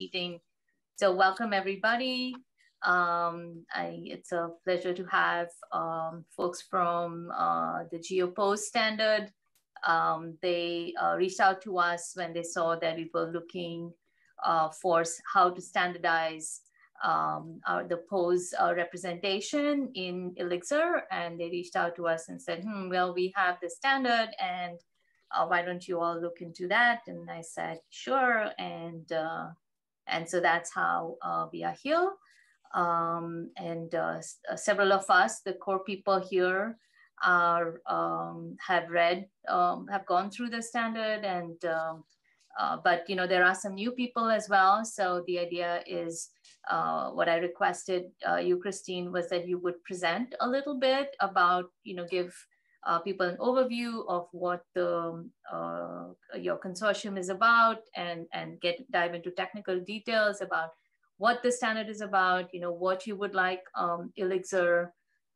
meeting. So welcome everybody. Um, I, it's a pleasure to have um, folks from uh, the GeoPose standard. Um, they uh, reached out to us when they saw that we were looking uh, for how to standardize um, our, the pose uh, representation in ILLIXR. And they reached out to us and said, hmm, well, we have the standard and uh, why don't you all look into that? And I said, sure. And, uh, and so that's how uh, we are here. Um, and uh, uh, several of us, the core people here, are um, have read, um, have gone through the standard, and um, uh, but you know there are some new people as well. So the idea is uh, what I requested uh, you, Christine, was that you would present a little bit about you know give uh, people an overview of what the uh, your consortium is about and and get dive into technical details about what the standard is about you know what you would like um, ILLIXR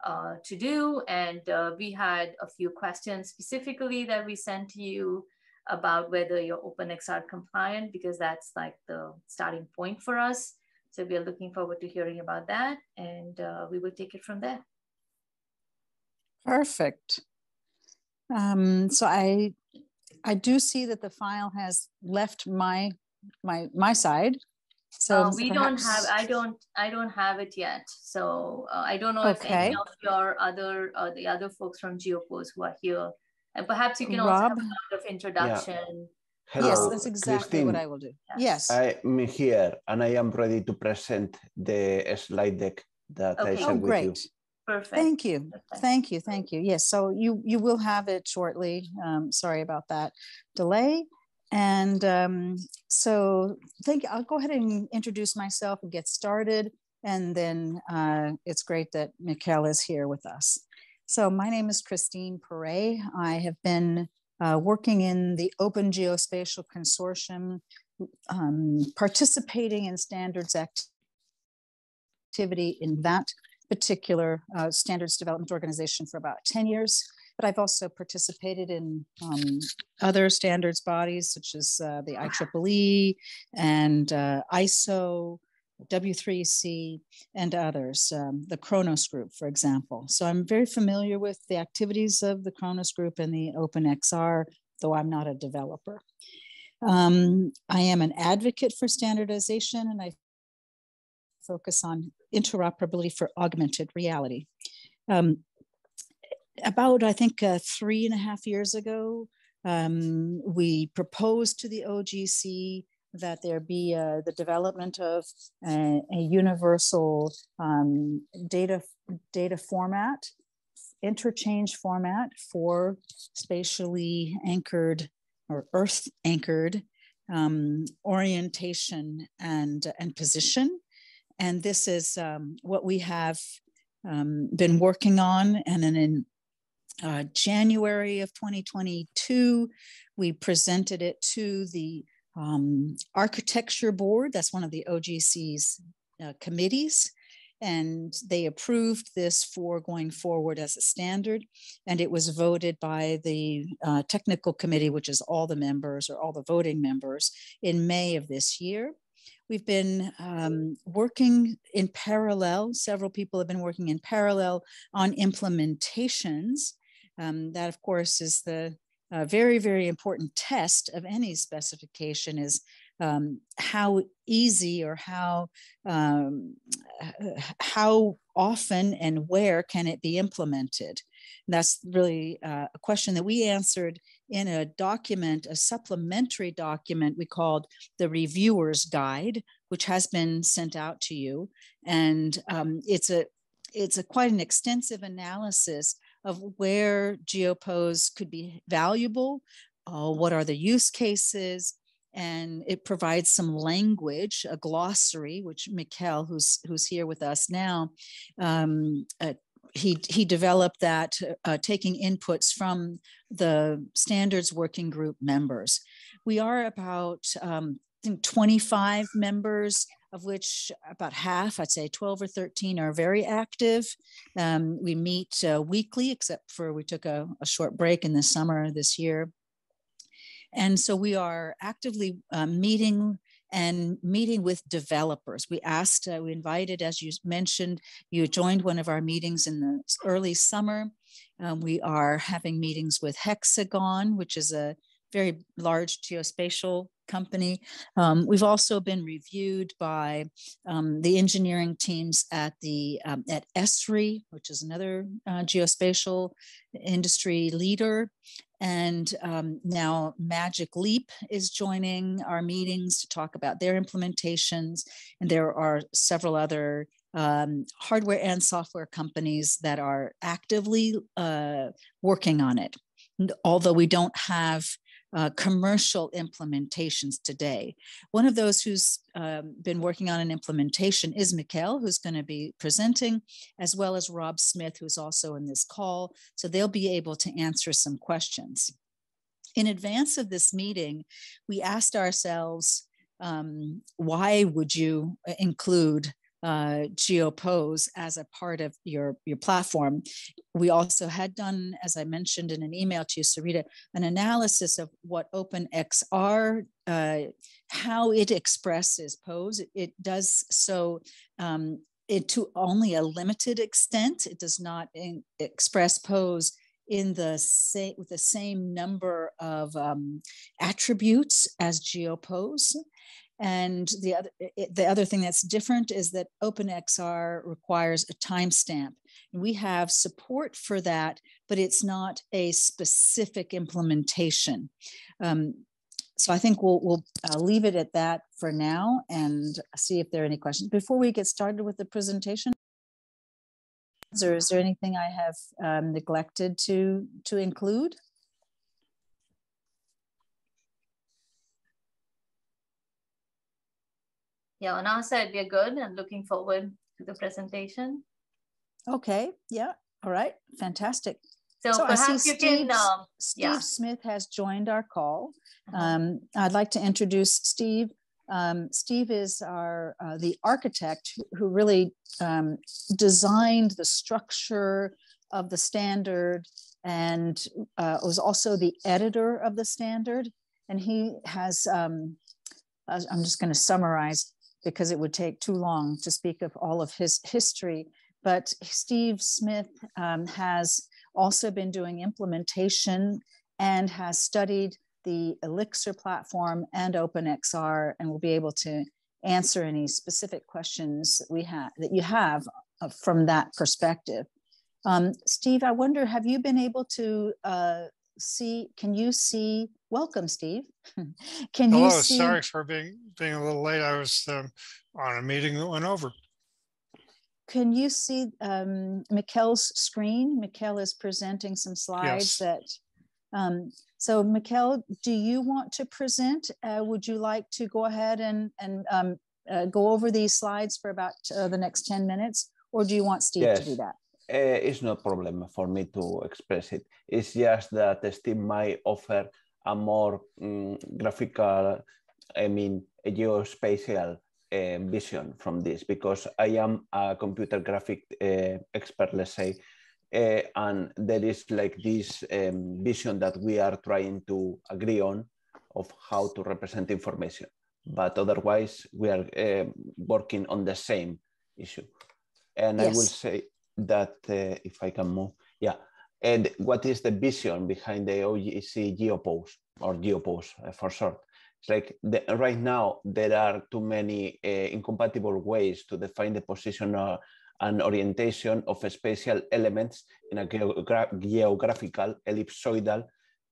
uh, to do. And uh, we had a few questions specifically that we sent to you about whether you're openxr compliant because that's like the starting point for us. So we are looking forward to hearing about that and uh, we will take it from there. Perfect um, so I I do see that the file has left my my my side. So uh, we perhaps... don't have I don't I don't have it yet. So uh, I don't know okay. if any of your other uh, the other folks from GeoPose who are here, and perhaps you can also Rob? have a lot of introduction. Yeah. Hello, yes, that's exactly Christine. what I will do. Yes. I'm here and I am ready to present the slide deck that okay. I shared oh, with you. Perfect. Thank you. Perfect. Thank you. Thank you. Yes. So you you will have it shortly. Um, sorry about that delay. And um, so thank you. I'll go ahead and introduce myself and get started. And then uh, it's great that Mikhail is here with us. So my name is Christine Perey. I have been uh, working in the Open Geospatial Consortium, um, participating in standards activity in that particular uh, standards development organization for about 10 years, but I've also participated in um, other standards bodies such as uh, the IEEE and uh, ISO, W3C, and others, um, the Khronos Group, for example. So I'm very familiar with the activities of the Khronos Group and the OpenXR, though I'm not a developer. Um, I am an advocate for standardization, and I focus on interoperability for augmented reality. Um, about, I think, uh, three and a half years ago, um, we proposed to the OGC that there be uh, the development of a, a universal um, data, data format, interchange format for spatially anchored or earth anchored um, orientation and, and position and this is um, what we have um, been working on. And then in uh, January of 2022, we presented it to the um, architecture board. That's one of the OGC's uh, committees. And they approved this for going forward as a standard. And it was voted by the uh, technical committee, which is all the members or all the voting members, in May of this year. We've been um, working in parallel, several people have been working in parallel on implementations. Um, that, of course, is the uh, very, very important test of any specification is um, how easy or how um, how often and where can it be implemented and that's really uh, a question that we answered in a document, a supplementary document we called the Reviewer's Guide, which has been sent out to you. And um, it's a it's a quite an extensive analysis of where GeoPose could be valuable, uh, what are the use cases, and it provides some language, a glossary, which Mikhail, who's who's here with us now, um, uh, he he developed that uh, taking inputs from the standards working group members. We are about um, I think 25 members, of which about half, I'd say 12 or 13, are very active. Um, we meet uh, weekly, except for we took a, a, short break in the summer this year. And so we are actively uh, meeting and meeting with developers. We asked, uh, we invited, as you mentioned, you joined one of our meetings in the early summer. Um, we are having meetings with Hexagon, which is a very large geospatial company. Um, we've also been reviewed by um, the engineering teams at the um, at ESRI, which is another uh, geospatial industry leader. And um, now Magic Leap is joining our meetings to talk about their implementations. And there are several other um, hardware and software companies that are actively uh, working on it. Although we don't have uh, commercial implementations today. One of those who's um, been working on an implementation is Mikkel, who's going to be presenting, as well as Rob Smith, who's also in this call. So they'll be able to answer some questions. In advance of this meeting, we asked ourselves, um, why would you include uh, GeoPose as a part of your, your platform. We also had done, as I mentioned in an email to you, Sarita, an analysis of what OpenXR, uh, how it expresses pose. It, does so um, it, to only a limited extent. It does not in, express pose in the same with the same number of um, attributes as GeoPose. And the other, the other thing that's different is that OpenXR requires a timestamp. We have support for that, but it's not a specific implementation. Um, so I think we'll, we'll uh, leave it at that for now and see if there are any questions. Before we get started with the presentation, or is there anything I have um, neglected to, to include? Yeah, on our side, we're good and looking forward to the presentation. Okay, yeah, all right, fantastic. So, so perhaps you Steve, can. Um, Steve yeah. Smyth has joined our call. Uh-huh. Um, I'd like to introduce Steve. Um, Steve is our uh, the architect who really um, designed the structure of the standard and uh, was also the editor of the standard. And he has, um, I'm just going to summarize because it would take too long to speak of all of his history. But Steve Smyth um, has also been doing implementation and has studied the ILLIXR platform and OpenXR and will be able to answer any specific questions that we have that you have uh, from that perspective. Um, Steve, I wonder, have you been able to uh, see, can you see, welcome, Steve. can Hello, you see? sorry for being, being a little late. I was um, on a meeting that went over. Can you see um, Mikkel's screen? Mikkel is presenting some slides yes. that, um, so Mikkel, do you want to present? Uh, would you like to go ahead and, and um, uh, go over these slides for about uh, the next 10 minutes? Or do you want Steve yes. to do that? Uh, it's no problem for me to express it. It's just that Steve might offer a more um, graphical, I mean, a geospatial uh, vision from this because I am a computer graphic uh, expert, let's say, uh, and there is like this um, vision that we are trying to agree on of how to represent information. But otherwise, we are working on the same issue. And yes. I will say that uh, if I can move, yeah. And what is the vision behind the OGC GeoPose or GeoPose uh, for short? It's like the, right now there are too many uh, incompatible ways to define the position uh, and orientation of spatial elements in a geogra geographical ellipsoidal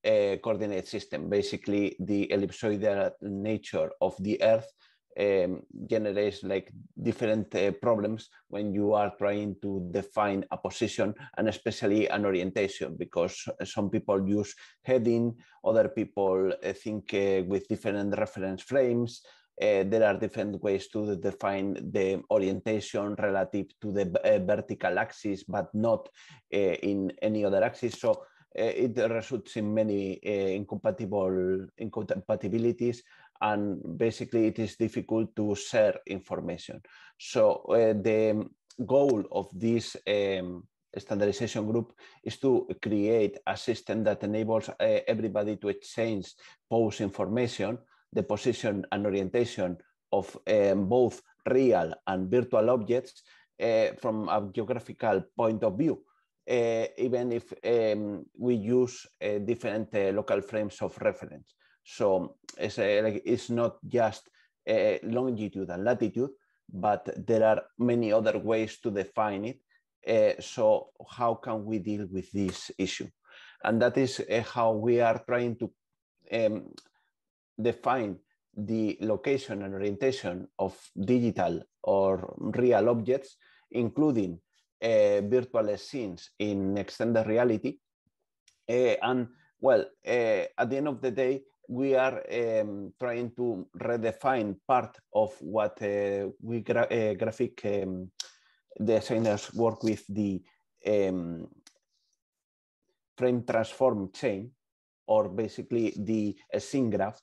uh, coordinate system. Basically, the ellipsoidal nature of the Earth um, generates like different uh, problems when you are trying to define a position and especially an orientation because some people use heading, other people uh, think uh, with different reference frames. Uh, there are different ways to define the orientation relative to the uh, vertical axis, but not uh, in any other axis. So it results in many incompatible incompatibilities and basically it is difficult to share information. So uh, the goal of this um, standardization group is to create a system that enables uh, everybody to exchange pose information, the position and orientation of um, both real and virtual objects uh, from a geographical point of view, even if um, we use different local frames of reference. So it's, uh, like, it's not just uh, longitude and latitude, but there are many other ways to define it. so how can we deal with this issue? And that is how we are trying to um, define the location and orientation of digital or real objects, including uh, virtual scenes in extended reality. Uh, and well, uh, at the end of the day, we are um, trying to redefine part of what uh, we gra uh, graphic um, designers work with the um, frame transform chain, or basically the scene graph,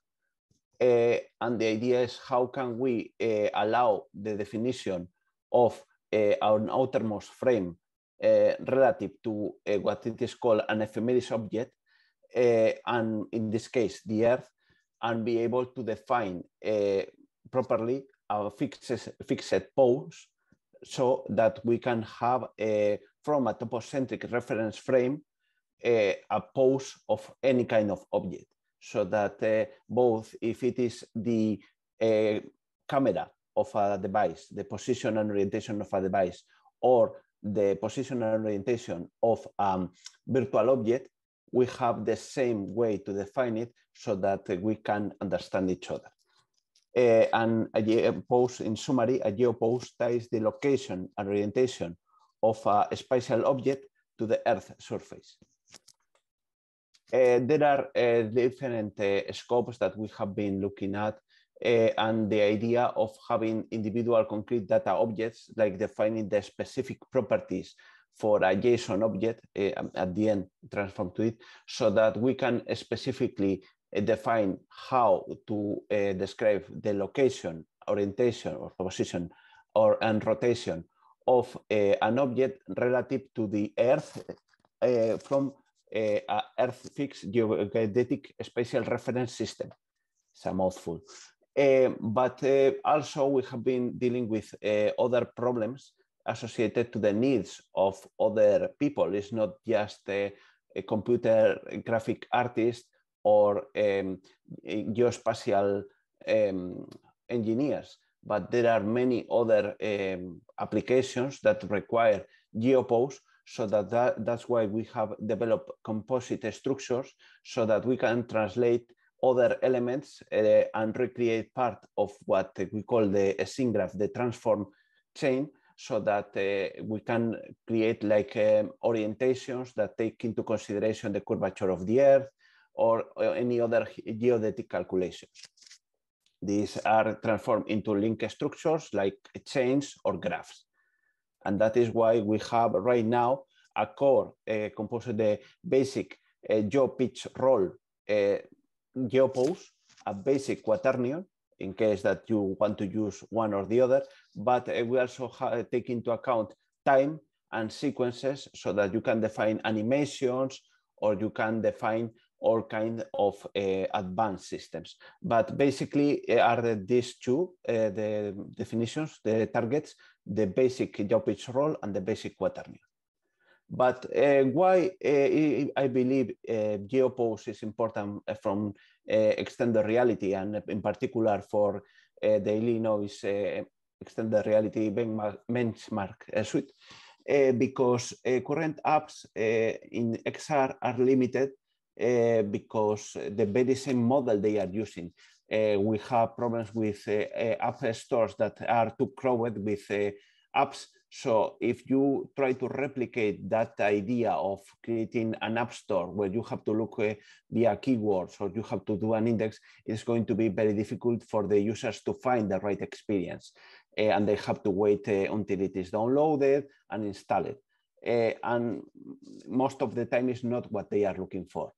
uh, and the idea is how can we uh, allow the definition of uh, an outermost frame relative to what it is called an ephemeris object, and in this case, the Earth, and be able to define properly a fixed, fixed pose so that we can have a, from a topocentric reference frame a, a pose of any kind of object. So that uh, both if it is the uh, camera of a device, the position and orientation of a device, or the position and orientation of a um, virtual object, we have the same way to define it so that we can understand each other. Uh, and a geopose, in summary, a geopose ties the location and orientation of a spatial object to the Earth surface. Uh, there are uh, different scopes that we have been looking at and the idea of having individual concrete data objects, like defining the specific properties for a JSON object uh, at the end transform to it so that we can specifically uh, define how to uh, describe the location, orientation or position or and rotation of an object relative to the earth from uh, Earth fixed geodetic spatial reference system. It's a mouthful. Uh, but uh, also we have been dealing with other problems associated to the needs of other people. It's not just a, a computer graphic artist or um, geospatial um, engineers, but there are many other um, applications that require geopose so that, that that's why we have developed composite structures so that we can translate other elements uh, and recreate part of what we call the scene graph, the transform chain, so that uh, we can create like um, orientations that take into consideration the curvature of the Earth or uh, any other geodetic calculations. These are transformed into link structures like chains or graphs. And that is why we have right now a core uh, composed of the basic uh, pitch roll uh, geopose, a basic quaternion, in case that you want to use one or the other, but uh, we also take into account time and sequences so that you can define animations or you can define all kind of uh, advanced systems. But basically uh, are these two, uh, the definitions, the targets, the basic pitch roll and the basic quaternion. But uh, why uh, I believe uh, geopose is important uh, from uh, extended reality and uh, in particular for the Illinois extended reality benchmark suite because current apps in XR are limited because the very same model they are using. We have problems with app stores that are too crowded with apps. So if you try to replicate that idea of creating an app store where you have to look via keywords or you have to do an index, it's going to be very difficult for the users to find the right experience. and they have to wait until it is downloaded and installed. Uh, and most of the time is not what they are looking for.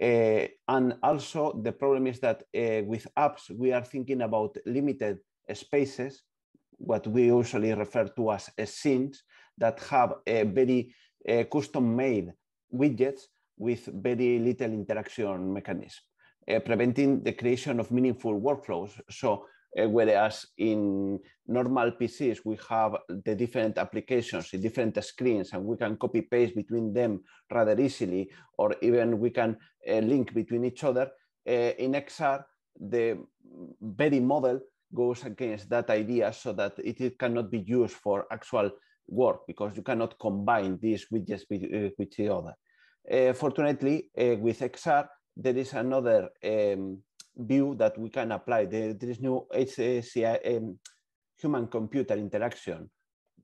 Uh, and also the problem is that uh, with apps, we are thinking about limited spaces, what we usually refer to as a scenes that have a very uh, custom-made widgets with very little interaction mechanism, uh, preventing the creation of meaningful workflows. So Uh, whereas in normal PCs, we have the different applications in different screens and we can copy paste between them rather easily, or even we can uh, link between each other. Uh, in XR, the very model goes against that idea so that it, it, cannot be used for actual work because you cannot combine widgets with, uh, with each other. Uh, fortunately, uh, with XR, there is another um, view that we can apply. There, there is new HCI, um, human computer interaction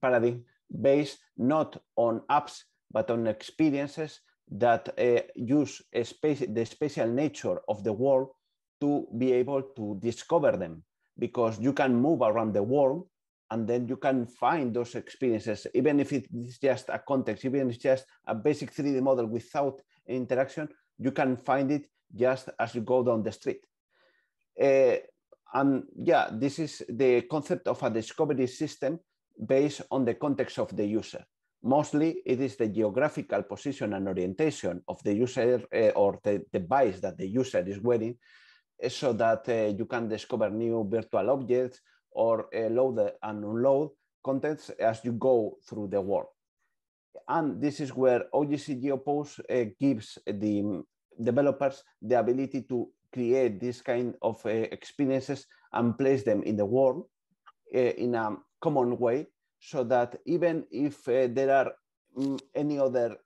paradigm based not on apps, but on experiences that uh, use space, the spatial nature of the world to be able to discover them because you can move around the world and then you can find those experiences, even if it's just a context, even if it's just a basic 3D model without interaction, you can find it just as you go down the street. Uh, and yeah, this is the concept of a discovery system based on the context of the user. Mostly it is the geographical position and orientation of the user uh, or the device that the user is wearing so that uh, you can discover new virtual objects or uh, load and unload contents as you go through the world. And this is where OGC GeoPose uh, gives the developers the ability to create this kind of uh, experiences and place them in the world uh, in a common way so that even if uh, there are mm, any other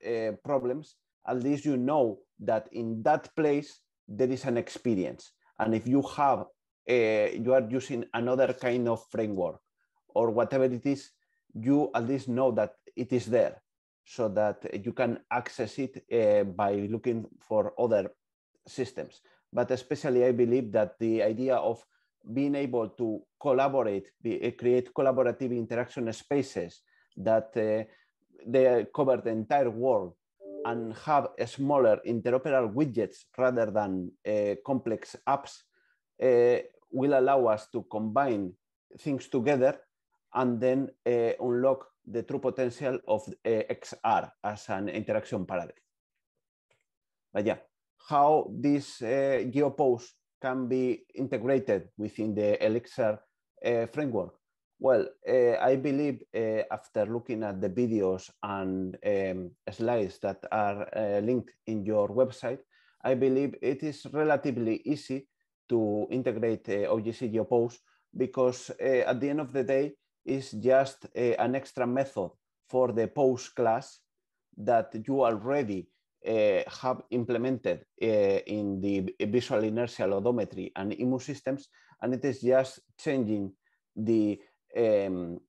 problems, at least you know that in that place there is an experience. And if you have, uh, you are using another kind of framework or whatever it is, you at least know that it is there so that you can access it uh, by looking for other systems. But especially I believe that the idea of being able to collaborate, be, uh, create collaborative interaction spaces that uh, they cover the entire world and have smaller interoperable widgets rather than uh, complex apps uh, will allow us to combine things together and then uh, unlock the true potential of uh, XR as an interaction paradigm. But yeah, how this uh, GeoPose can be integrated within the ILLIXR uh, framework? Well, uh, I believe uh, after looking at the videos and um, slides that are uh, linked in your website, I believe it is relatively easy to integrate OGC GeoPose because at the end of the day, it's just an extra method for the pose class that you already have implemented in the visual inertial odometry and IMU systems, and it is just changing the um,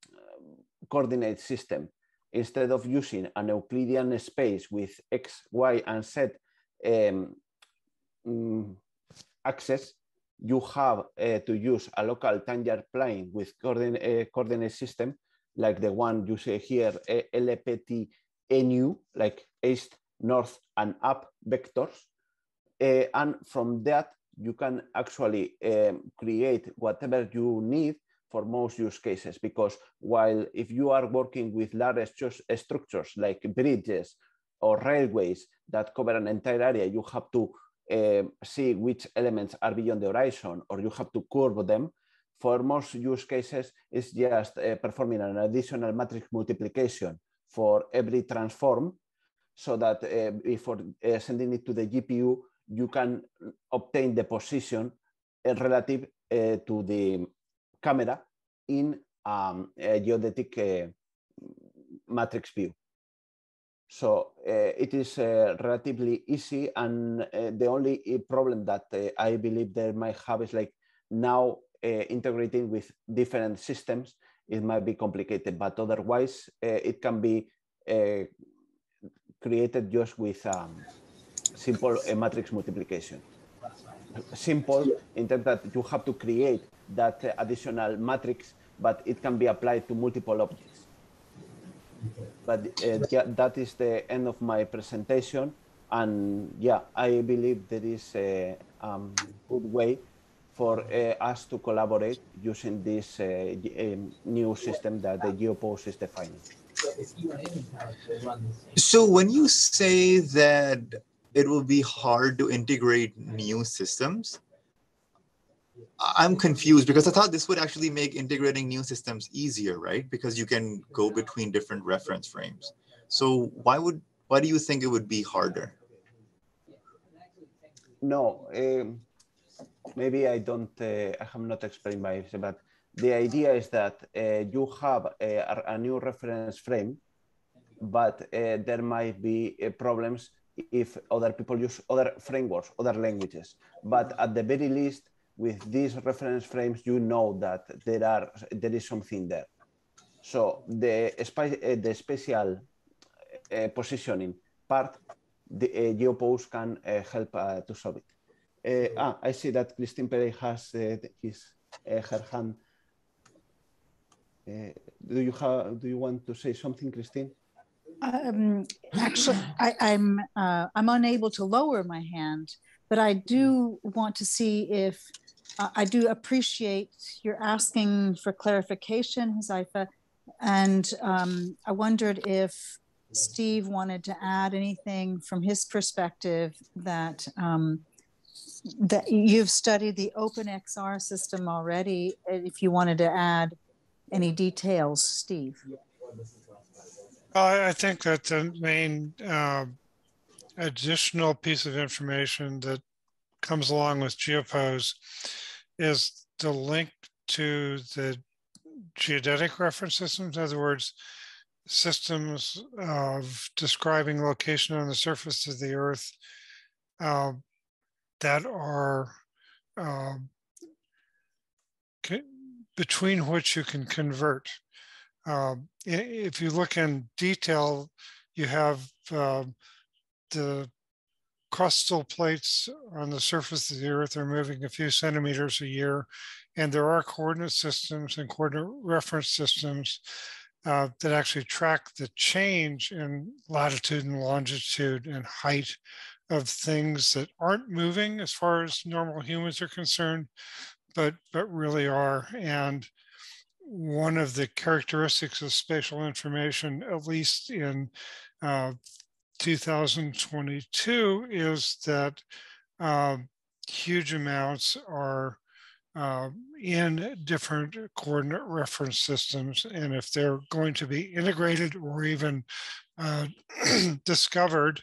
coordinate system. Instead of using an Euclidean space with X, Y, and Z um, um, axes, you have uh, to use a local tangent plane with coordinate, uh, coordinate system like the one you see here, NU, like east, north and up vectors. Uh, and from that, you can actually um, create whatever you need for most use cases. Because while if you are working with large structures like bridges or railways that cover an entire area, you have to uh, see which elements are beyond the horizon or you have to curve them. For most use cases, it's just uh, performing an additional matrix multiplication for every transform so that uh, before sending it to the GPU, you can obtain the position uh, relative uh, to the camera in um, a geodetic uh, matrix view. So uh, it is relatively easy, and the only problem that I believe they might have is like now integrating with different systems, it might be complicated, but otherwise it can be created just with um, simple uh, matrix multiplication. Simple in terms that you have to create that uh, additional matrix, but it can be applied to multiple objects. But uh, yeah, that is the end of my presentation. And yeah, I believe there is a um, good way for uh, us to collaborate using this uh, um, new system that the GeoPose is defining. So when you say that it will be hard to integrate new systems, I'm confused because I thought this would actually make integrating new systems easier, right? Because you can go between different reference frames. So why would why do you think it would be harder? No, um, maybe I don't. Uh, I have not explained myself, but the idea is that uh, you have a, a, new reference frame, but uh, there might be uh, problems if other people use other frameworks, other languages. But at the very least, with these reference frames, you know that there are there is something there. So the, uh, the special uh, positioning part, the uh, GeoPose can uh, help uh, to solve it. Uh, ah, I see that Christine Perey has his her hand. do you have? Do you want to say something, Christine? Um, actually, I, I'm, I'm unable to lower my hand, but I do want to see if uh, I do appreciate your asking for clarification, Huzaifa, and um, I wondered if Steve wanted to add anything from his perspective that um, that you've studied the OpenXR system already. If you wanted to add any details, Steve. I think that the main uh, additional piece of information that comes along with GeoPose is the link to the geodetic reference systems. In other words, systems of describing location on the surface of the earth uh, that are uh, between which you can convert. Uh, if you look in detail, you have um, the crustal plates on the surface of the earth are moving a few centimeters a year, and there are coordinate systems and coordinate reference systems uh, that actually track the change in latitude and longitude and height of things that aren't moving as far as normal humans are concerned, but but really are. And one of the characteristics of spatial information, at least in uh, 2022, is that uh, huge amounts are uh, in different coordinate reference systems. And if they're going to be integrated or even uh, discovered,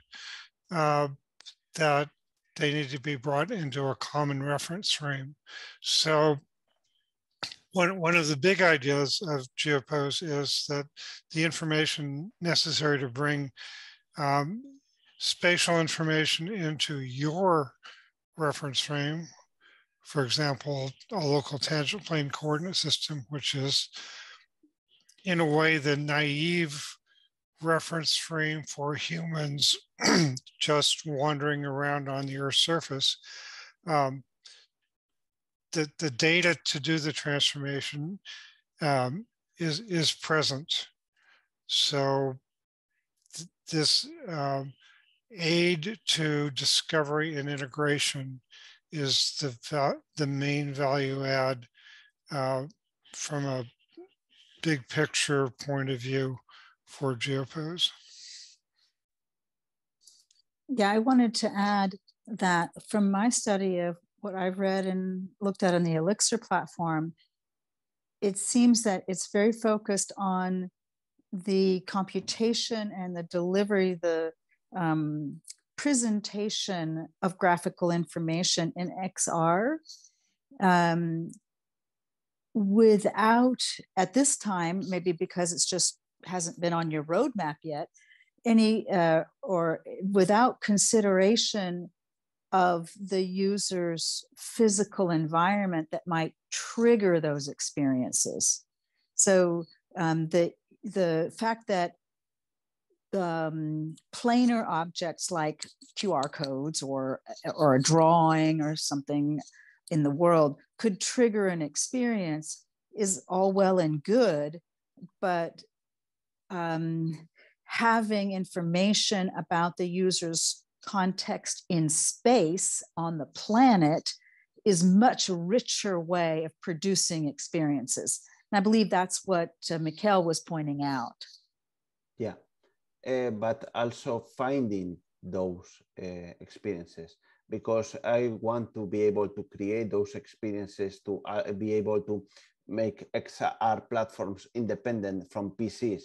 uh, that they need to be brought into a common reference frame. So one, one of the big ideas of GeoPose is that the information necessary to bring um, spatial information into your reference frame for example, a local tangent plane coordinate system, which is in a way the naive reference frame for humans just wandering around on the Earth's surface. Um, the, the data to do the transformation um, is, is present. So this um, aid to discovery and integration is the, the main value add uh, from a big picture point of view for GeoPose. Yeah, I wanted to add that from my study of what I've read and looked at on the ILLIXR platform, it seems that it's very focused on the computation and the delivery, the um, presentation of graphical information in XR um, without, at this time, maybe because it's just hasn't been on your roadmap yet, any uh, or without consideration of the user's physical environment that might trigger those experiences. So um, the the fact that um, planar objects like QR codes or, or a drawing or something in the world could trigger an experience is all well and good, but um, having information about the user's context in space on the planet is much richer way of producing experiences. And I believe that's what uh, Mikkel was pointing out. Yeah, uh, but also finding those uh, experiences. because I want to be able to create those experiences to uh, be able to make XR platforms independent from PCs.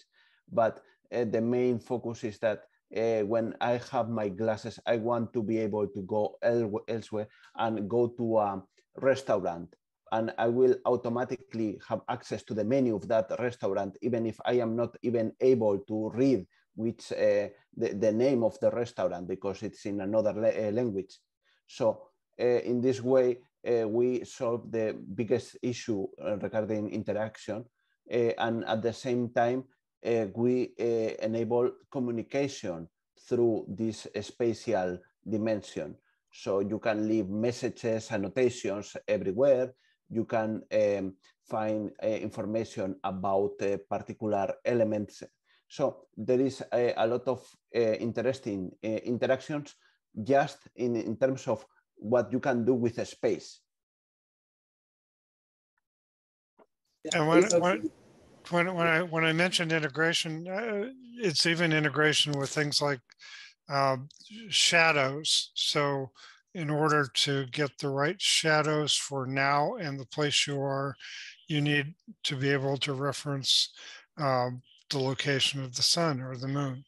But uh, the main focus is that uh, when I have my glasses, I want to be able to go el elsewhere and go to a restaurant and I will automatically have access to the menu of that restaurant, even if I am not even able to read which uh, the, the name of the restaurant because it's in another uh, language. So uh, in this way, uh, we solve the biggest issue uh, regarding interaction. Uh, and at the same time, we enable communication through this spatial dimension. So you can leave messages, annotations everywhere you can um, find uh, information about uh, particular elements. So there is a, a lot of uh, interesting uh, interactions just in, in terms of what you can do with a space. And when, when, when, when I when I mentioned integration, uh, it's even integration with things like um, shadows. So in order to get the right shadows for now and the place you are, you need to be able to reference um, the location of the sun or the moon.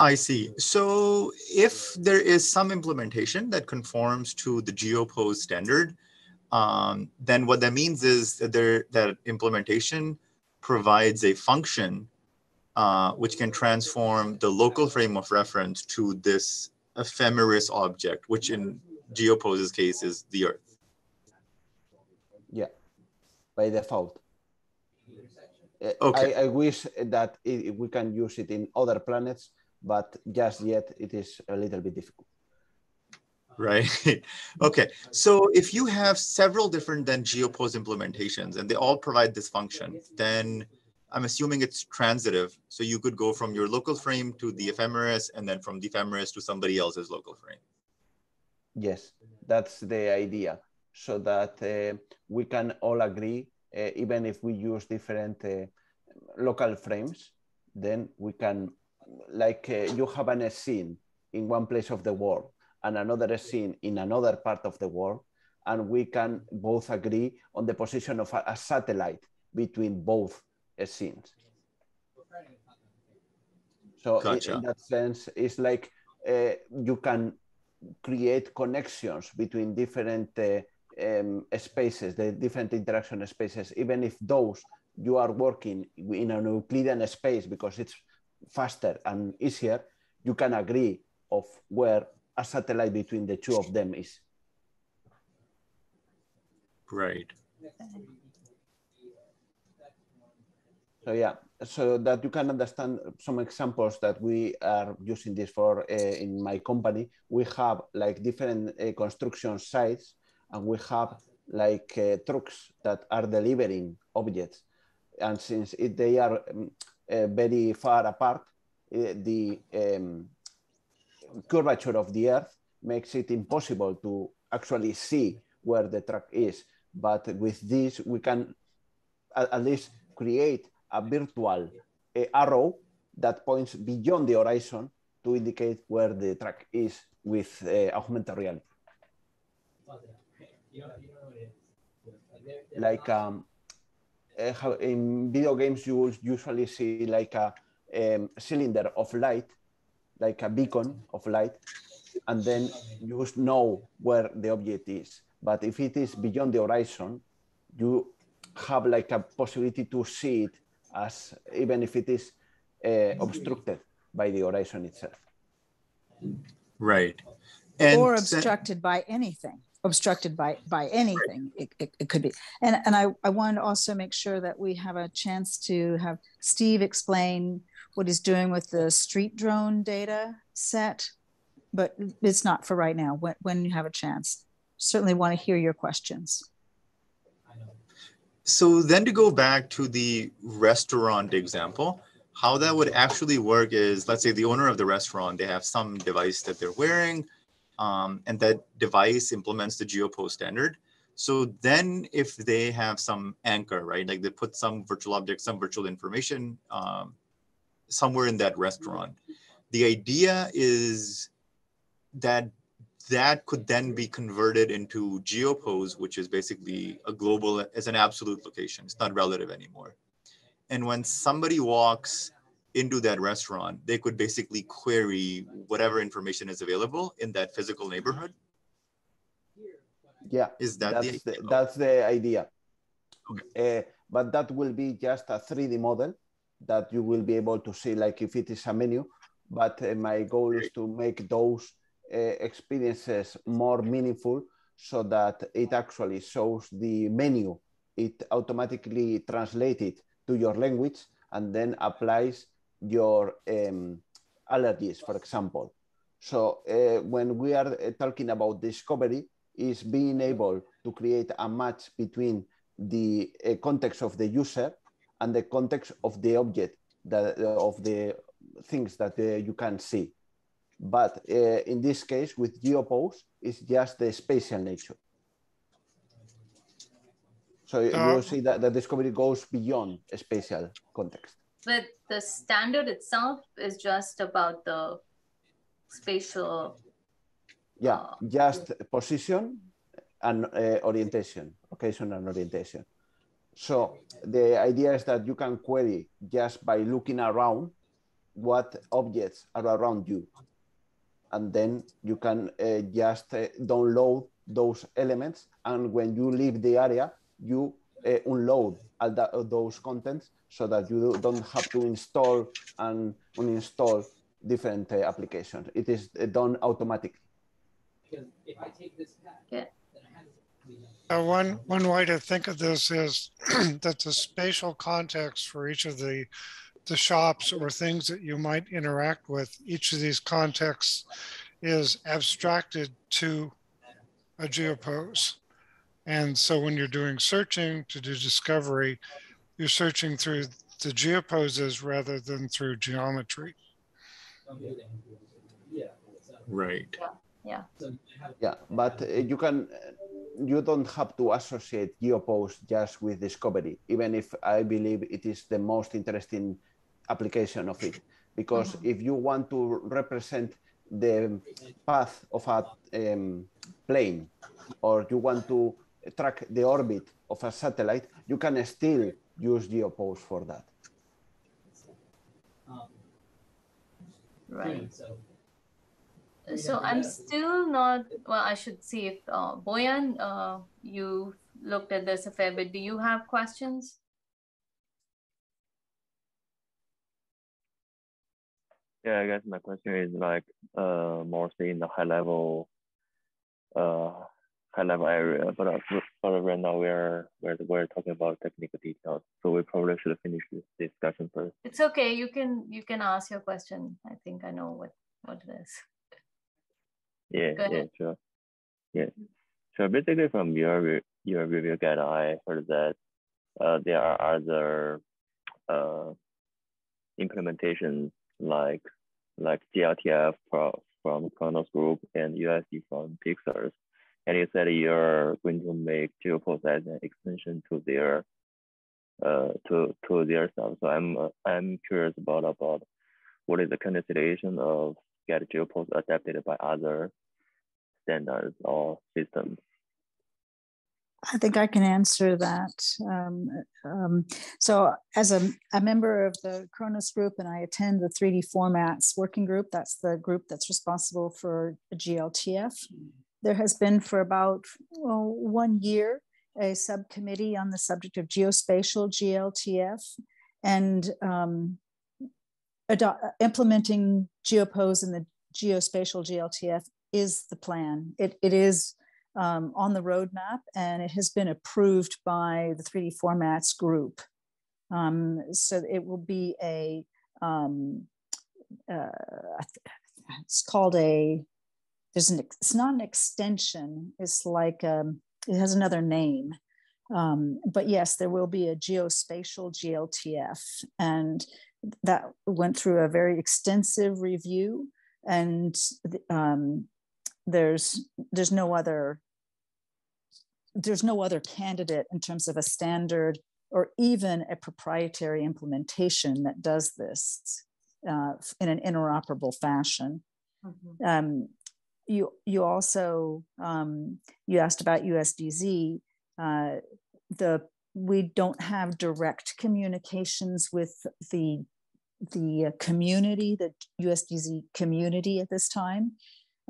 I see. So if there is some implementation that conforms to the GeoPose standard, um, then what that means is that there that implementation provides a function uh, which can transform the local frame of reference to this ephemeris object, which in GeoPose's case is the Earth. Yeah, by default. Uh, okay. I, I wish that it, we can use it in other planets, but just yet it is a little bit difficult. Right. okay. So if you have several different then GeoPose implementations and they all provide this function, then I'm assuming it's transitive. So you could go from your local frame to the ephemeris and then from the ephemeris to somebody else's local frame. Yes, that's the idea. So that uh, we can all agree, uh, even if we use different uh, local frames, then we can, like uh, you have an scene in one place of the world and another scene in another part of the world, and we can both agree on the position of a, a satellite between both scenes. So gotcha. in that sense, it's like uh, you can create connections between different uh, um, spaces, the different interaction spaces, even if those you are working in a Euclidean space because it's faster and easier, you can agree of where a satellite between the two of them is. Right. So yeah, so that you can understand some examples that we are using this for uh, in my company. We have like different uh, construction sites and we have like uh, trucks that are delivering objects. And since it, they are um, very far apart, the um, curvature of the earth makes it impossible to actually see where the truck is. But with this, we can at, at least create a virtual arrow that points beyond the horizon to indicate where the track is with uh, augmented reality. Like um, uh, in video games, you will usually see like a um, cylinder of light, like a beacon of light, and then you know where the object is. But if it is beyond the horizon, you have like a possibility to see it as even if it is uh, obstructed by the horizon itself. Right. And or obstructed by anything obstructed by by anything it, it, it, could be and and I, I wanted to also make sure that we have a chance to have steve explain what he's doing with the street drone data set but it's not for right now when, when you have a chance certainly want to hear your questions so then to go back to the restaurant example, how that would actually work is, let's say the owner of the restaurant, they have some device that they're wearing, um, and that device implements the GeoPose standard. So then if they have some anchor, right, like they put some virtual object, some virtual information um, somewhere in that restaurant, the idea is that that could then be converted into geopose, which is basically a global, as an absolute location. It's not relative anymore. And when somebody walks into that restaurant, they could basically query whatever information is available in that physical neighborhood. Yeah, is that that's the, the that's the idea. Okay. Uh, but that will be just a 3D model that you will be able to see, like if it is a menu. But uh, my goal is to make those experiences more meaningful so that it actually shows the menu. It automatically translates to your language and then applies your um, allergies, for example. So uh, when we are uh, talking about discovery, is being able to create a match between the uh, context of the user and the context of the object that uh, of the things that you can see. But uh, in this case, with GeoPose, it's just the spatial nature. So you will see that the discovery goes beyond a spatial context. But the standard itself is just about the spatial. Yeah, uh, just position and uh, orientation, location and orientation. So the idea is that you can query just by looking around what objects are around you. And then you can uh, just uh, download those elements. And when you leave the area, you uh, unload all that, those contents so that you don't have to install and uninstall different uh, applications. It is uh, done automatically. If I take this path, yeah. Uh, one one way to think of this is that the spatial context for each of the the shops or things that you might interact with, each of these contexts is abstracted to a geopose. And so when you're doing searching to do discovery, you're searching through the geoposes rather than through geometry. Right. Yeah. Yeah, but uh, you can you don't have to associate geopose just with discovery, even if I believe it is the most interesting application of it. Because mm-hmm. if you want to represent the path of a um, plane, or you want to track the orbit of a satellite, you can still use GeoPose for that. Right. So I'm still not, well, I should see if, uh, Boyan, uh, you looked at this a fair bit. Do you have questions? Yeah, I guess my question is like uh, mostly in the high level uh, high level area, but, uh, but right now we're, we're, we're talking about technical details. So we probably should finish this discussion first. It's okay. You can, you can ask your question. I think I know what, what it is. Yeah, yeah, sure. Yeah. So basically from your, your review guide, I heard that uh, there are other uh, implementations like like GLTF from, Khronos Group and USD from Pixars and you said you're going to make GeoPose as an extension to their uh, to to their stuff. So I'm uh, I'm curious about about what is the current situation of get GeoPose adapted by other standards or systems. I think I can answer that. Um, um, so, as a, a, member of the Khronos group, and I attend the 3D formats working group, that's the group that's responsible for GLTF there has been for about well, one year a subcommittee on the subject of geospatial GLTF and um, implementing GeoPose in the geospatial GLTF is the plan. It, it is um, on the roadmap and it has been approved by the 3D formats group. Um, so it will be a, um, uh, it's called a there's an it's not an extension it's like um, it has another name um, but yes there will be a geospatial gltf and that went through a very extensive review and um, there's there's no other there's no other candidate in terms of a standard or even a proprietary implementation that does this uh, in an interoperable fashion. Mm-hmm. Um, you you also um, you asked about USDZ. Uh, the we don't have direct communications with the the community, the USDZ community at this time.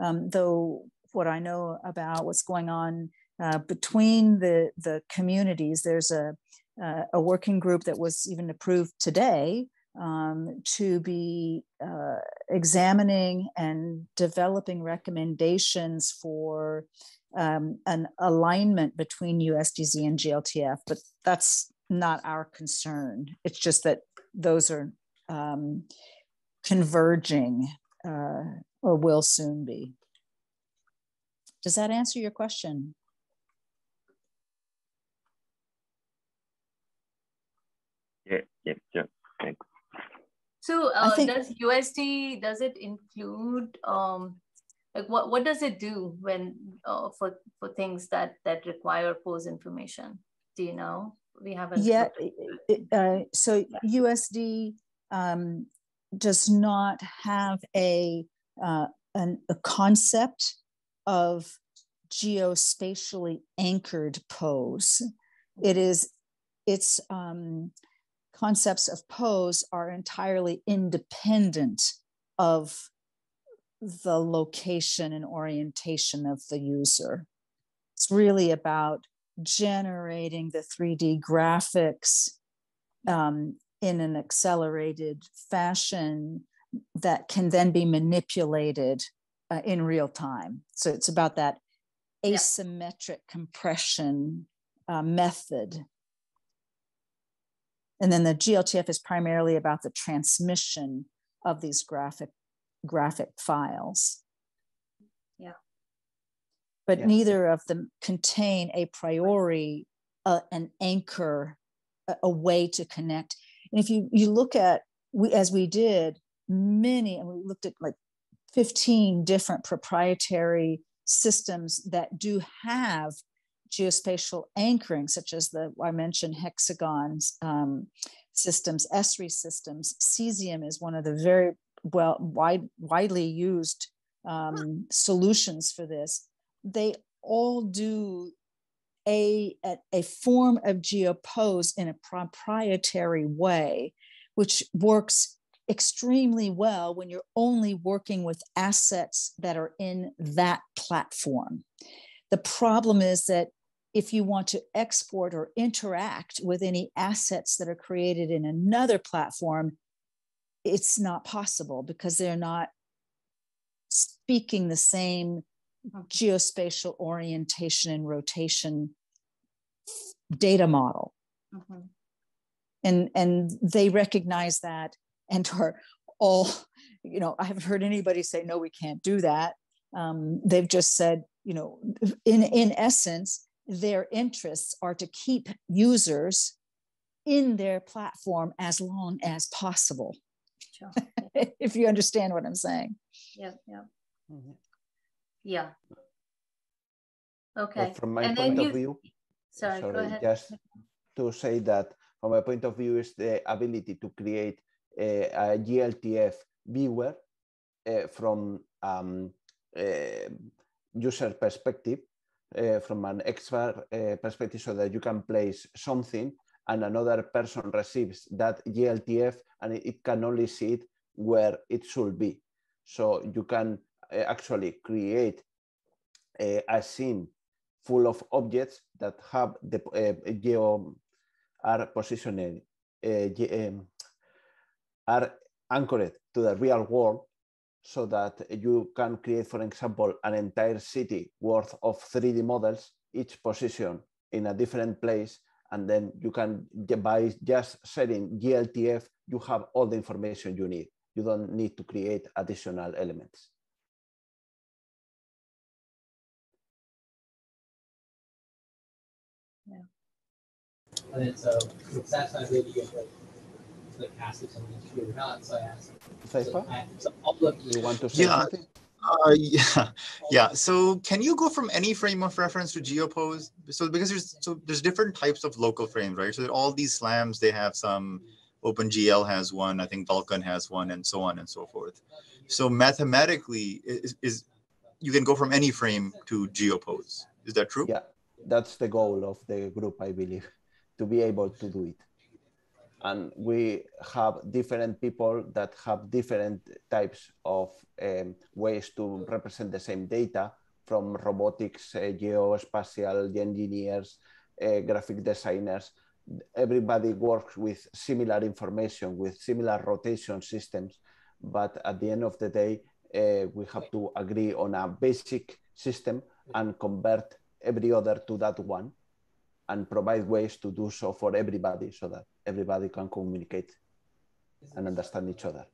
Um, though what I know about what's going on uh, between the the communities, there's a uh, a working group that was even approved today um, to be uh, examining and developing recommendations for um, an alignment between USDZ and GLTF, but that's not our concern. It's just that those are um, converging uh, or will soon be. Does that answer your question? Yeah, yeah, yeah. Thanks. So uh, think, does USD, does it include, um, like what, what does it do when, uh, for, for things that, that require pose information? Do you know? We haven't. Yeah, uh, so USD um, does not have a, uh, an, a concept of geospatially anchored pose. It is, it's, um, concepts of pose are entirely independent of the location and orientation of the user. It's really about generating the 3D graphics um, in an accelerated fashion that can then be manipulated uh, in real time. So it's about that asymmetric compression uh, method and then the GLTF is primarily about the transmission of these graphic graphic files. Yeah. But yeah. neither of them contain a priori uh, an anchor, a, a, way to connect. And if you you look at we as we did many, and we looked at like 15 different proprietary systems that do have geospatial anchoring, such as the I mentioned hexagons um, systems, Esri systems. Cesium is one of the very well wide, widely used um, solutions for this. They all do a, a, a form of geopose in a proprietary way, which works extremely well when you're only working with assets that are in that platform. The problem is that if you want to export or interact with any assets that are created in another platform, it's not possible because they're not speaking the same. Geospatial orientation and rotation data model. Mm-hmm. And, and they recognize that and are all, you know, I haven't heard anybody say, no, we can't do that. Um, they've just said, you know, in, in essence, their interests are to keep users in their platform as long as possible. Sure. if you understand what I'm saying. Yeah, yeah. Mm-hmm. Yeah. Okay. But from my and point of you... view, sorry, sorry just to say that from my point of view is the ability to create a, a GLTF viewer uh, from um, uh, user perspective uh, from an expert uh, perspective so that you can place something and another person receives that GLTF and it can only see it where it should be. So you can actually create a, a, scene full of objects that have the uh, geo are positioned, uh, um, are anchored to the real world so that you can create, for example, an entire city worth of 3D models, each position in a different place, and then you can, by just setting GLTF, you have all the information you need. You don't need to create additional elements. And it's, uh, it's that time maybe you get the cast if something's true or not. So I asked. Facebook? So, so you want to say yeah. something? Uh, yeah, yeah. So can you go from any frame of reference to GeoPose? So because there's so there's different types of local frames, right? So all these slams they have some OpenGL has one, I think Vulkan has one, and so on and so forth. So mathematically, is, is you can go from any frame to GeoPose. Is that true? Yeah, that's the goal of the group, I believe, to be able to do it. And we have different people that have different types of um, ways to represent the same data from robotics, uh, geospatial engineers, uh, graphic designers. Everybody works with similar information, with similar rotation systems. But at the end of the day, uh, we have to agree on a basic system and convert every other to that one and provide ways to do so for everybody so that everybody can communicate and understand each other.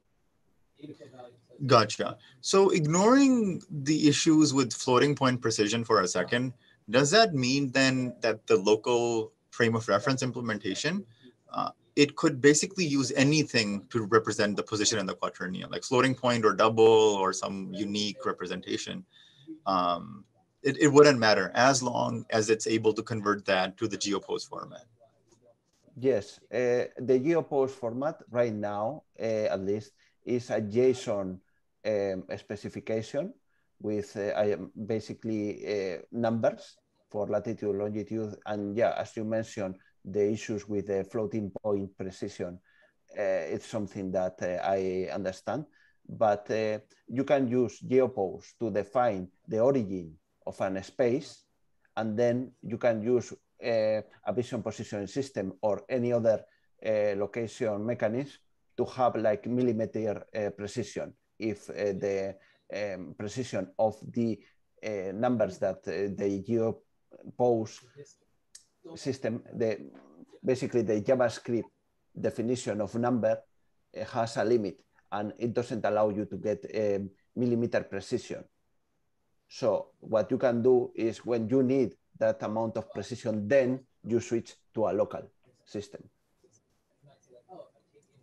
Gotcha. So ignoring the issues with floating point precision for a second, does that mean then that the local frame of reference implementation, uh, it could basically use anything to represent the position in the quaternion, like floating point or double or some unique representation. Um, it, it wouldn't matter as long as it's able to convert that to the GeoPose format. Yes, uh, the GeoPose format right now, uh, at least, is a JSON um, specification with uh, basically uh, numbers for latitude, longitude, and yeah, as you mentioned, the issues with the floating point precision. Uh, it's something that uh, I understand, but you can use GeoPose to define the origin of an space, and then you can use uh, a vision positioning system or any other uh, location mechanism to have like millimeter uh, precision if the um, precision of the numbers that the GeoPose system, the basically the JavaScript definition of number has a limit and it doesn't allow you to get um, millimeter precision. So what you can do is when you need that amount of precision, then you switch to a local system.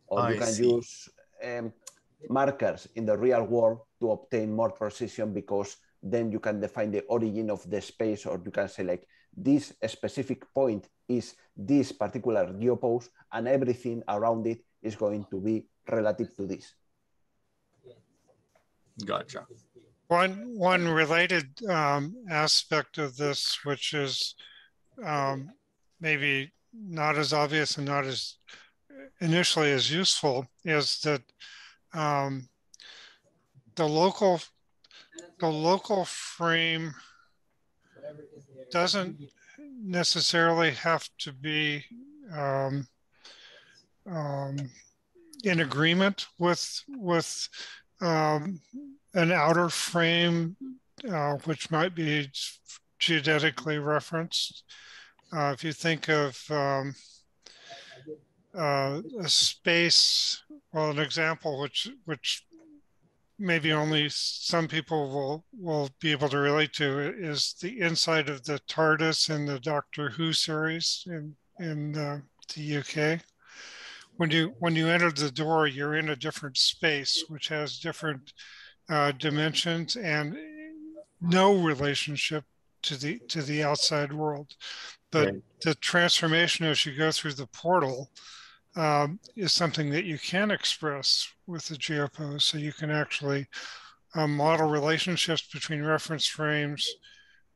Or I you can see. use um, markers in the real world to obtain more precision because then you can define the origin of the space or you can say like this specific point is this particular geopose and everything around it is going to be relative to this. Gotcha. One one related um, aspect of this, which is um, maybe not as obvious and not as initially as useful, is that um, the local the local frame doesn't necessarily have to be um, um, in agreement with with um, an outer frame, uh, which might be geodetically referenced. Uh, if you think of um, uh, a space, well, an example which which maybe only some people will will be able to relate to is the inside of the TARDIS in the Doctor Who series in in the UK when you when you enter the door, you're in a different space, which has different uh, dimensions and no relationship to the to the outside world. But right. the transformation as you go through the portal um, is something that you can express with the geopose. So you can actually uh, model relationships between reference frames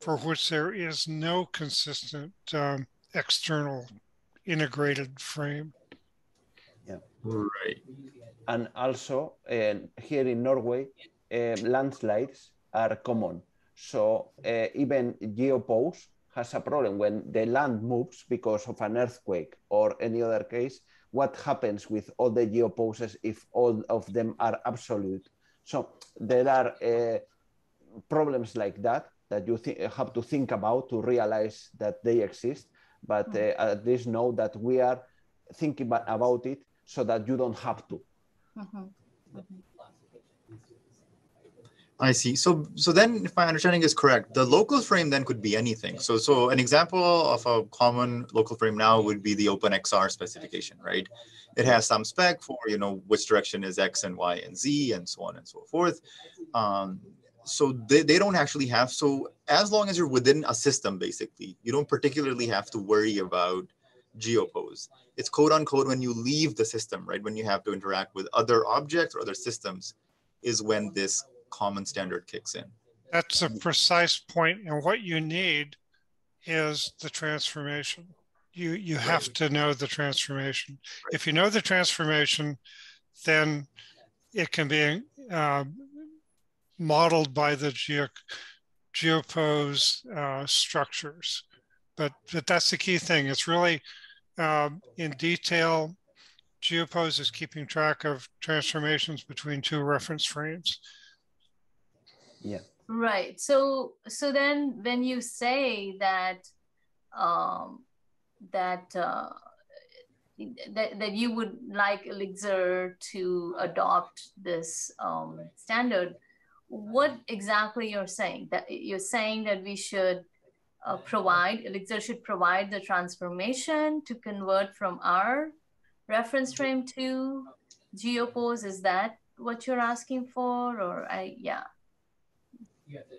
for which there is no consistent um, external integrated frame. Yeah. Right. And also uh, here in Norway, landslides are common. So uh, even GeoPose has a problem when the land moves because of an earthquake or any other case. What happens with all the geoposes if all of them are absolute? So there are uh, problems like that that you have to think about to realize that they exist. But uh, at least know that we are thinking about it so that you don't have to. Mm-hmm. Mm-hmm. I see. So, so then, if my understanding is correct, the local frame then could be anything. So, so an example of a common local frame now would be the OpenXR specification, right? It has some spec for you know which direction is X and Y and Z and so on and so forth. Um, so they, they don't actually have so as long as you're within a system, basically, you don't particularly have to worry about geopose. It's quote unquote when you leave the system, right? When you have to interact with other objects or other systems is when this common standard kicks in. That's a precise point, and what you need is the transformation. You you have to know the transformation. If you know the transformation, then it can be uh, modeled by the geo, geopose uh, structures. But but that's the key thing. It's really um, in detail. Geopose is keeping track of transformations between two reference frames. Yeah. Right. So so then when you say that um, that uh, that, that you would like ILLIXR to adopt this um, standard, what exactly you're saying? That you're saying that we should uh, provide ILLIXR should provide the transformation to convert from our reference frame to GeoPose. Is that what you're asking for, or I yeah?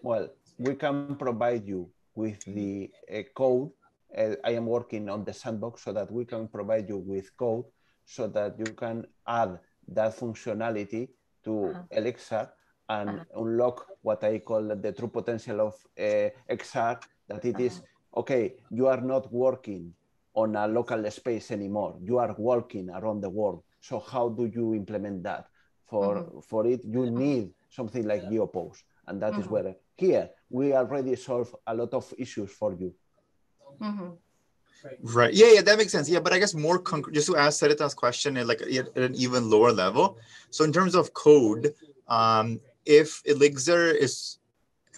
Well, we can provide you with the uh, code. Uh, I am working on the sandbox so that we can provide you with code so that you can add that functionality to uh-huh. ILLIXR and uh-huh. unlock what I call the true potential of uh, XR, that it is, uh-huh. okay, you are not working on a local space anymore. You are walking around the world. So how do you implement that? For, uh-huh. for it, you need something like GeoPose. And that mm-hmm. is where here we already solve a lot of issues for you. Mm-hmm. Right. Yeah, yeah, that makes sense. Yeah, but I guess more concrete, just to ask Sarita's question at like at an even lower level. So in terms of code, um, if ILLIXR is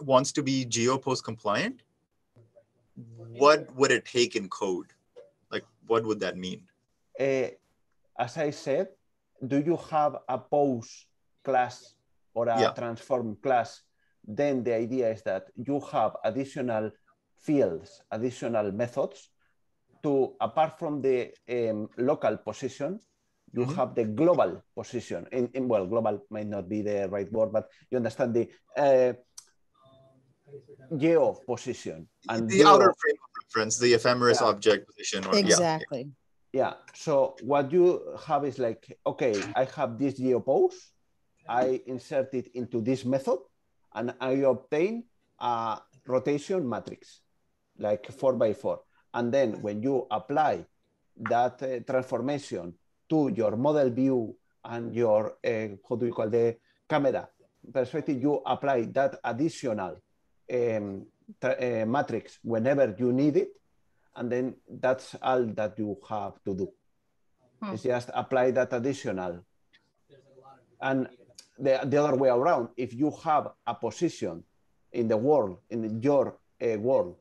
wants to be GeoPose compliant, what would it take in code? Like, what would that mean? Uh, as I said, do you have a pose class or a yeah. transform class then the idea is that you have additional fields, additional methods to, apart from the um, local position, you mm-hmm. have the global position. In, in, well, global might not be the right word, but you understand the uh, geo position and the geo, outer frame of reference, the ephemeris yeah. object position. Or, exactly. Yeah. yeah. So what you have is like, okay, I have this geo pose. I insert it into this method and I obtain a rotation matrix, like four by four. And then when you apply that uh, transformation to your model view and your, uh, how do you call the camera perspective, you apply that additional um, uh, matrix whenever you need it. And then that's all that you have to do. Hmm. It's just apply that additional. And the, the other way around. If you have a position in the world, in your uh, world,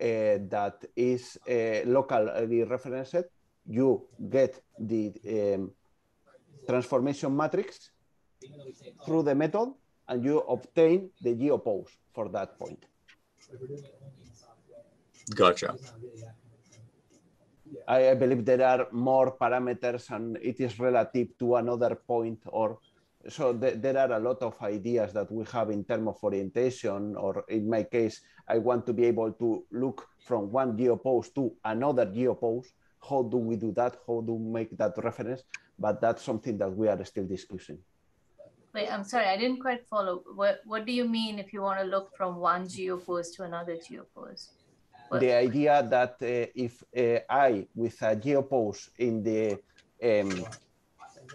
uh, that is uh, locally referenced, you get the um, transformation matrix through the method and you obtain the geopose for that point. Gotcha. I, I believe there are more parameters and it is relative to another point or so th there are a lot of ideas that we have in terms of orientation, or in my case, I want to be able to look from one geopose to another geopose. How do we do that? How do we make that reference? But that's something that we are still discussing. Wait, I'm sorry, I didn't quite follow. What What do you mean if you want to look from one geopose to another geopose? What? The idea that uh, if uh, I, with a geopose in the um,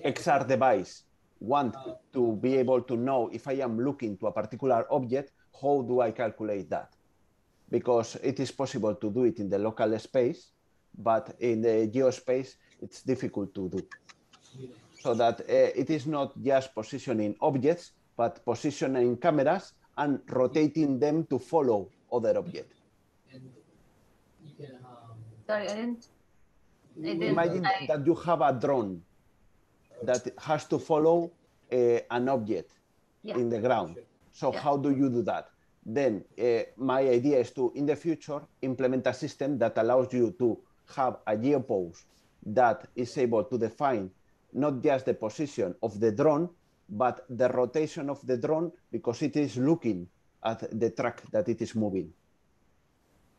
XR device, want to be able to know if I am looking to a particular object, how do I calculate that? Because it is possible to do it in the local space, but in the geospace, it's difficult to do. So that uh, it is not just positioning objects, but positioning cameras and rotating them to follow other objects. Sorry, I didn't. I didn't Imagine I... that you have a drone that has to follow uh, an object yeah. in the ground. So yeah. how do you do that? Then uh, my idea is to, in the future, implement a system that allows you to have a geopose that is able to define not just the position of the drone, but the rotation of the drone because it is looking at the track that it is moving.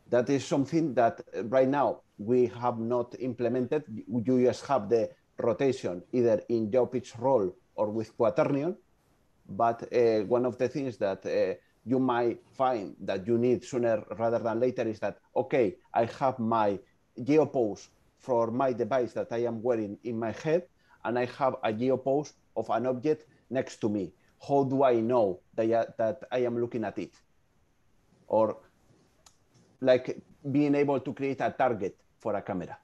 that is something that uh, right now we have not implemented. You just have the rotation either in yaw pitch roll or with quaternion. But uh, one of the things that uh, you might find that you need sooner rather than later is that, okay, I have my geopose for my device that I am wearing in my head, and I have a geopose of an object next to me. How do I know that, that I am looking at it? Or like being able to create a target for a camera.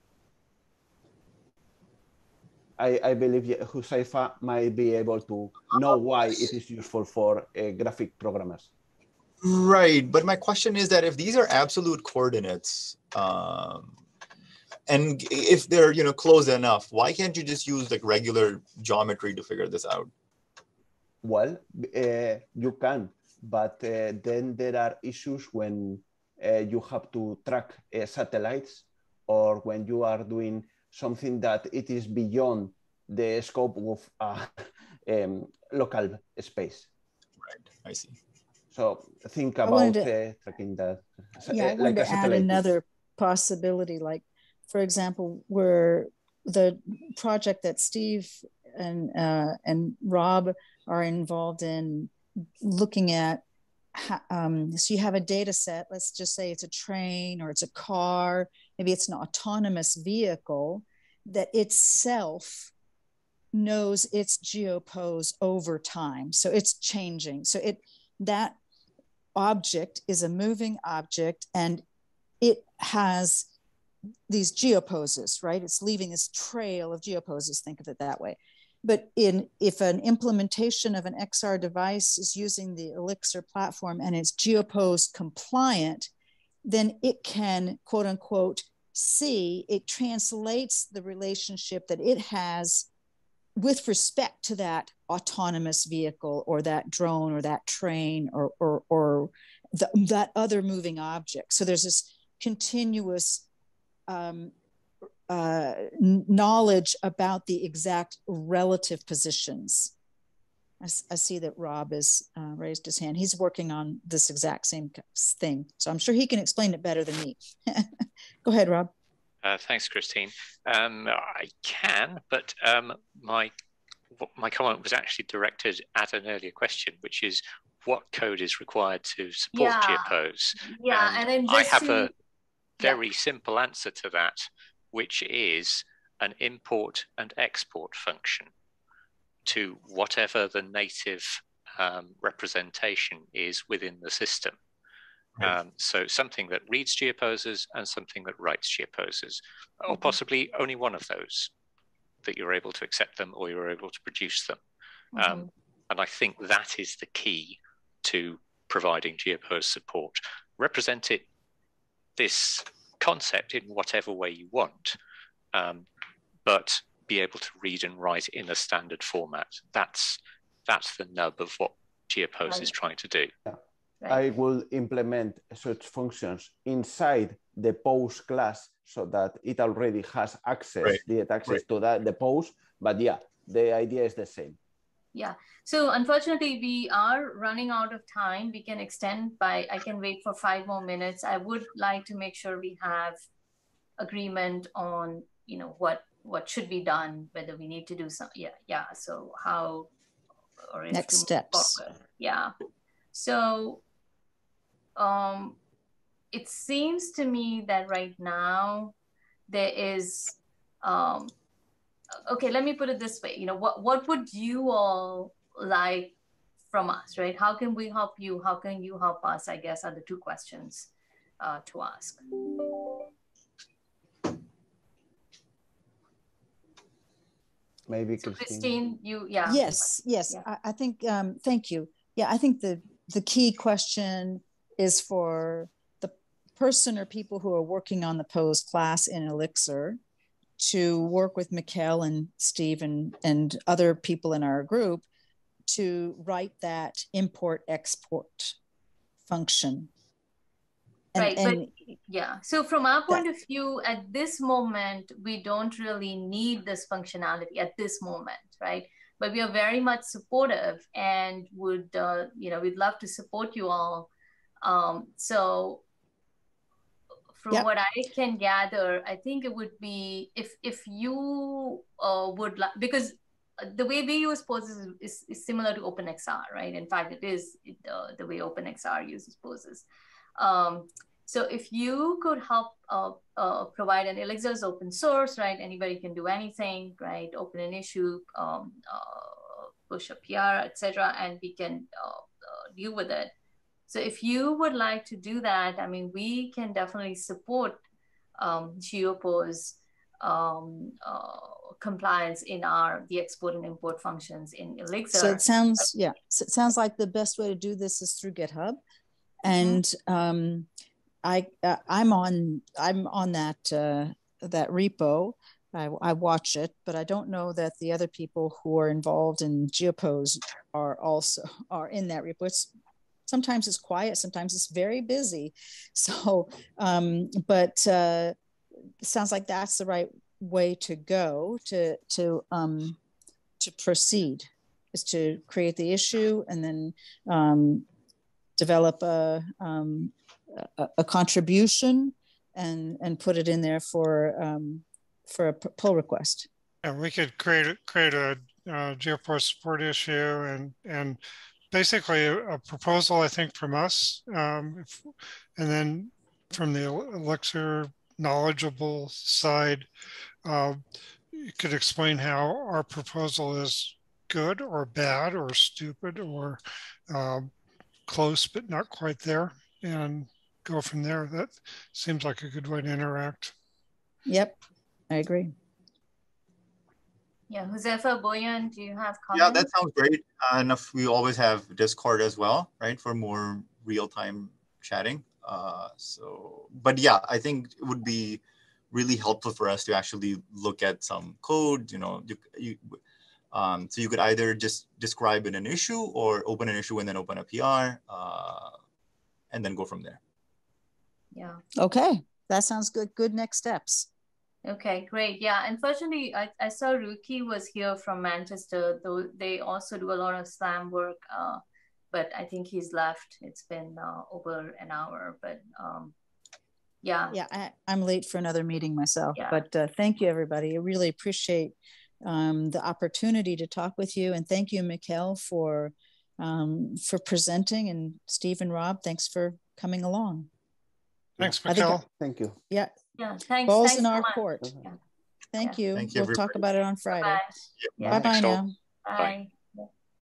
I, I believe Huzaifa might be able to know why it is useful for uh, graphic programmers. Right, but my question is that if these are absolute coordinates, um, and if they're you know close enough, why can't you just use like regular geometry to figure this out? Well, uh, you can, but uh, then there are issues when uh, you have to track uh, satellites or when you are doing something that it is beyond the scope of uh, um, local space. Right, I see. So think about to, uh, tracking that. Yeah, I wanted like to add another possibility, like for example, where the project that Steve and uh, and Rob are involved in looking at um, so you have a data set let's just say it's a train or it's a car maybe it's an autonomous vehicle that itself knows its geopose over time. So it's changing. So it that object is a moving object and it has these geoposes right? It's leaving this trail of geoposes think of it that way. But in if an implementation of an XR device is using the ILLIXR platform and it's geopose compliant, then it can quote unquote see, it translates the relationship that it has with respect to that autonomous vehicle or that drone or that train or, or, or the, that other moving object. So there's this continuous um, uh, knowledge about the exact relative positions. I, I see that Rob has uh, raised his hand. He's working on this exact same thing. So I'm sure he can explain it better than me. Go ahead, Rob. Uh, thanks, Christine. Um, I can, but um, my my comment was actually directed at an earlier question, which is what code is required to support yeah. GeoPose? Yeah, and, and I have to, a very yeah. simple answer to that, which is an import and export function to whatever the native um, representation is within the system. Right. Um, so something that reads geoposes and something that writes geoposes, or mm-hmm. possibly only one of those that you're able to accept them or you're able to produce them. Mm-hmm. Um, and I think that is the key to providing geopose support. Represent it this concept in whatever way you want, um, but be able to read and write in a standard format. That's that's the nub of what GeoPose right. is trying to do. Yeah. Right. I will implement such functions inside the pose class so that it already has access, right. the access to that the pose. But yeah, the idea is the same. Yeah. So unfortunately, we are running out of time. We can extend by, I can wait for five more minutes. I would like to make sure we have agreement on, you know, what what should be done, whether we need to do some, yeah, yeah. So how, or next steps. Forward. Yeah. So um, it seems to me that right now there is um, okay, let me put it this way. You know, what what would you all like from us, right? How can we help you? How can you help us? I guess are the two questions uh, to ask. Maybe so Christine. you yeah. Yes, yes. Yeah. I, I, think um, thank you. Yeah, I think the the key question is for the person or people who are working on the pose class in ILLIXR to work with Mikkel and Steve and, and other people in our group to write that import export function. And, right, and but yeah. So from our point that, of view, at this moment, we don't really need this functionality at this moment, right? But we are very much supportive and would, uh, you know, we'd love to support you all. Um, so from yep. what I can gather, I think it would be if if you uh, would like because the way we use poses is, is, is, similar to OpenXR, right? In fact, it is uh, the way OpenXR uses poses. Um, so if you could help uh, uh, provide an ILLIXR is open source, right? Anybody can do anything, right? Open an issue, um, uh, push a PR, etc., and we can uh, uh, deal with it. So if you would like to do that, I mean, we can definitely support um, GeoPose um, uh, compliance in our the export and import functions in ILLIXR. So it sounds yeah, so it sounds like the best way to do this is through GitHub. And mm-hmm. um, I uh, I'm on I'm on that uh, that repo. I, I watch it, but I don't know that the other people who are involved in GeoPose are also are in that repo. It's sometimes it's quiet, sometimes it's very busy. So, um, but uh, sounds like that's the right way to go to to um, to proceed is to create the issue and then um, develop a, um, a, a contribution and and put it in there for um, for a pull request. And we could create create a uh, GeoPose support issue and and basically a, a proposal I think from us, um, if, and then from the ILLIXR knowledgeable side, uh, you could explain how our proposal is good or bad or stupid or uh, close but not quite there and go from there. That seems like a good way to interact. Yep, I agree. Yeah, Huzaifa Boyan, do you have comments? Yeah, that sounds great. Uh, and if we always have Discord as well, right, for more real-time chatting. Uh, so, but yeah, I think it would be really helpful for us to actually look at some code. You know, you, you um, so you could either just describe in an issue or open an issue and then open a PR, uh, and then go from there. Yeah. Okay, that sounds good. Good next steps. Okay, great. Yeah, unfortunately, I, I saw Ruki was here from Manchester, though they also do a lot of SLAM work. Uh, but I think he's left. It's been uh, over an hour, but um, yeah. Yeah, I, am late for another meeting myself, yeah. but uh, thank you, everybody. I really appreciate um, the opportunity to talk with you. And thank you, Mikkel, for, um, for presenting. And Steve and Rob, thanks for coming along. Thanks, Mikkel. Thank you. Yeah. Yeah, thanks. Balls thanks in so our much. court. Yeah. Thank yeah. you. Thank you we'll everybody. talk about it on Friday. Bye bye, bye, -bye now. Bye. Bye.